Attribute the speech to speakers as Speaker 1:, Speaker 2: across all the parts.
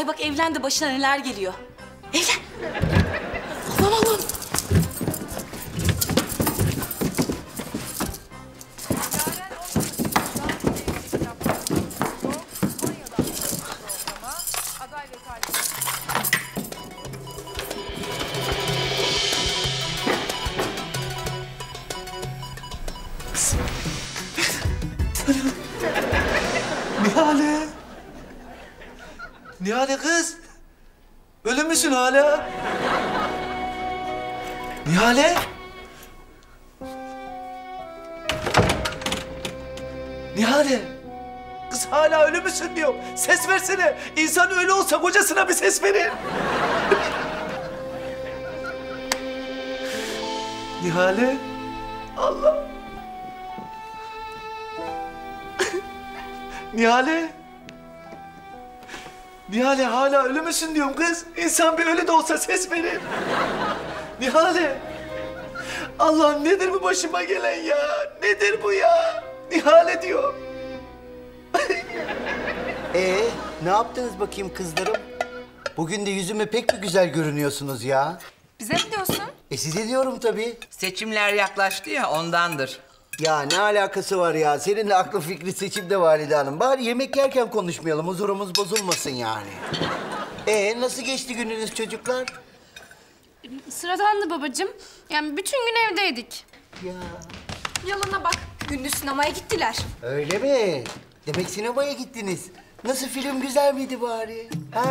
Speaker 1: Ay bak evlen de başına neler geliyor. Evlen. Aman Allah'ım.
Speaker 2: Nihale kız. Ölü müsün hala? Nihale. Nihale. Kız hala ölü müsün diyor. Ses versene. İnsan ölü olsa kocasına bir ses verir. Nihale. Allah. Nihale. Nihale hala ölü müsün diyorum kız. İnsan bir ölü de olsa ses verir. Nihale. Allah'ım nedir bu başıma gelen ya? Nedir bu ya? Nihale diyor.
Speaker 3: Ee, ne yaptınız bakayım kızlarım? Bugün de yüzüme pek bir güzel görünüyorsunuz ya.
Speaker 4: Bize mi diyorsun?
Speaker 3: E size diyorum tabii.
Speaker 5: Seçimler yaklaştı ya ondandır.
Speaker 3: Ya ne alakası var ya? Seninle aklı fikri seçimde Valide Hanım. Bari yemek yerken konuşmayalım. Huzurumuz bozulmasın yani. Ee, nasıl geçti gününüz çocuklar?
Speaker 4: Sıradandı babacığım. Yani bütün gün evdeydik.
Speaker 3: Ya
Speaker 4: Yalana bak. Gündüz sinemaya gittiler.
Speaker 3: öyle mi? Demek sinemaya gittiniz. Nasıl film güzel miydi bari? Ha?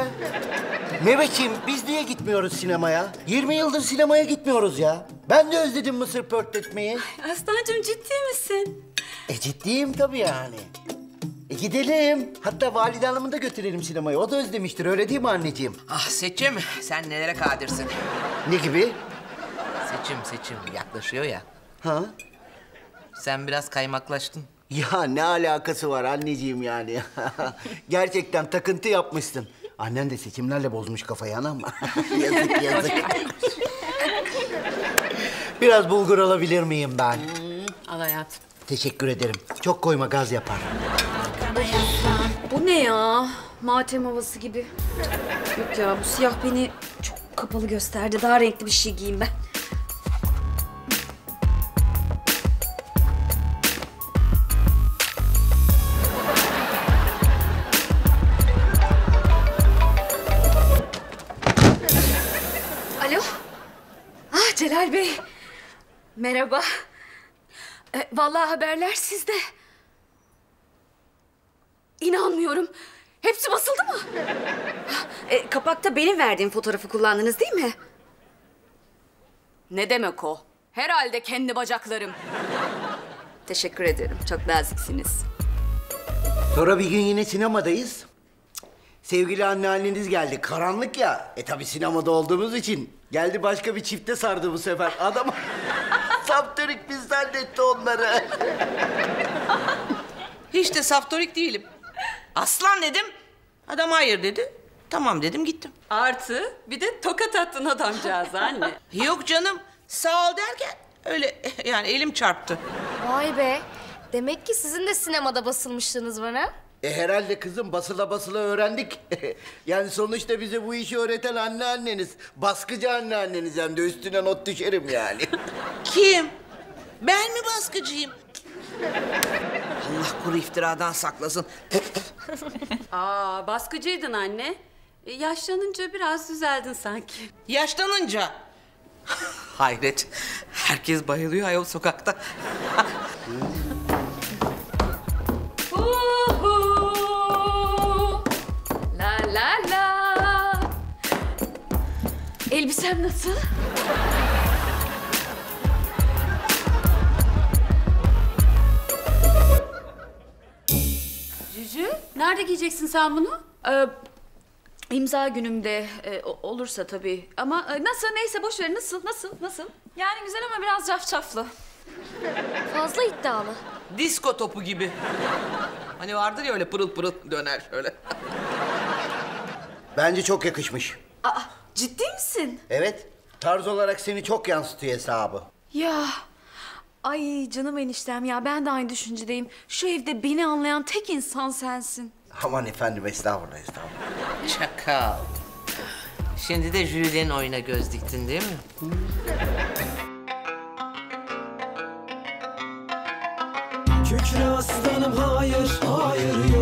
Speaker 3: Mehmetciğim biz niye gitmiyoruz sinemaya? 20 yıldır sinemaya gitmiyoruz ya. Ben de özledim mısır pörtletmeyi.
Speaker 1: Aslancığım ciddi misin?
Speaker 3: E ciddiyim tabii yani. E gidelim. Hatta valide hanımı da götürelim sinemaya. O da özlemiştir öyle değil mi anneciğim?
Speaker 5: Ah seçim sen nelere kadirsin.
Speaker 3: Ne gibi?
Speaker 5: Seçim seçim yaklaşıyor ya.
Speaker 3: Ha?
Speaker 5: Sen biraz kaymaklaştın.
Speaker 3: Ya ne alakası var anneciğim yani? Gerçekten takıntı yapmışsın. Annen de seçimlerle bozmuş kafayı anam. yazık yazık. Biraz bulgur alabilir miyim ben?
Speaker 1: Al hayatım.
Speaker 3: Teşekkür ederim. Çok koyma gaz yapar.
Speaker 6: Bu ne ya? Matem havası gibi. Yok ya bu siyah beni çok kapalı gösterdi. Daha renkli bir şey giyeyim ben. Merhaba. E, vallahi haberler sizde. İnanmıyorum. Hepsi basıldı mı? E, kapakta benim verdiğim fotoğrafı kullandınız değil mi? Ne demek o? Herhalde kendi bacaklarım. Teşekkür ederim. Çok naziksiniz.
Speaker 3: Sonra bir gün yine sinemadayız. Sevgili anneanneniz geldi. Karanlık ya. E tabi sinemada olduğumuz için. Geldi başka bir çifte sardı bu sefer. Adam saptırık biz zannetti onları.
Speaker 5: Hiç de saftorik değilim. Aslan dedim. Adam hayır dedi. Tamam dedim gittim.
Speaker 1: Artı bir de tokat attın adamcağız anne.
Speaker 5: Yok canım sağ ol derken öyle yani elim çarptı.
Speaker 7: Vay be. Demek ki sizin de sinemada basılmışlığınız var ha?
Speaker 3: E herhalde kızım basıla basıla öğrendik. yani sonuçta bize bu işi öğreten anneanneniz. Baskıcı anneanneniz hem de üstüne not düşerim yani.
Speaker 5: Kim? Ben mi baskıcıyım? Allah kuru iftiradan saklasın.
Speaker 1: Aa baskıcıydın anne. E, yaşlanınca biraz düzeldin sanki.
Speaker 5: Yaşlanınca. Hayret. Herkes bayılıyor ayol sokakta.
Speaker 6: Elbisem nasıl?
Speaker 1: Cücü nerede giyeceksin sen bunu?
Speaker 6: Ee, imza günümde e, olursa tabii. Ama e, nasıl neyse boş ver. Nasıl nasıl nasıl?
Speaker 1: Yani güzel ama biraz cafcaflı.
Speaker 7: Fazla iddialı.
Speaker 5: Disko topu gibi. Hani vardır ya öyle pırıl pırıl döner şöyle.
Speaker 3: Bence çok yakışmış.
Speaker 6: Aa, ciddi misin?
Speaker 3: Evet. Tarz olarak seni çok yansıtıyor hesabı.
Speaker 6: Ya. Ay canım eniştem ya ben de aynı düşüncedeyim. Şu evde beni anlayan tek insan sensin.
Speaker 3: Aman efendim estağfurullah estağfurullah.
Speaker 5: Çakal. Şimdi de Jülide'nin oyuna göz diktin değil mi?
Speaker 8: Kükre aslanım hayır, hayır yok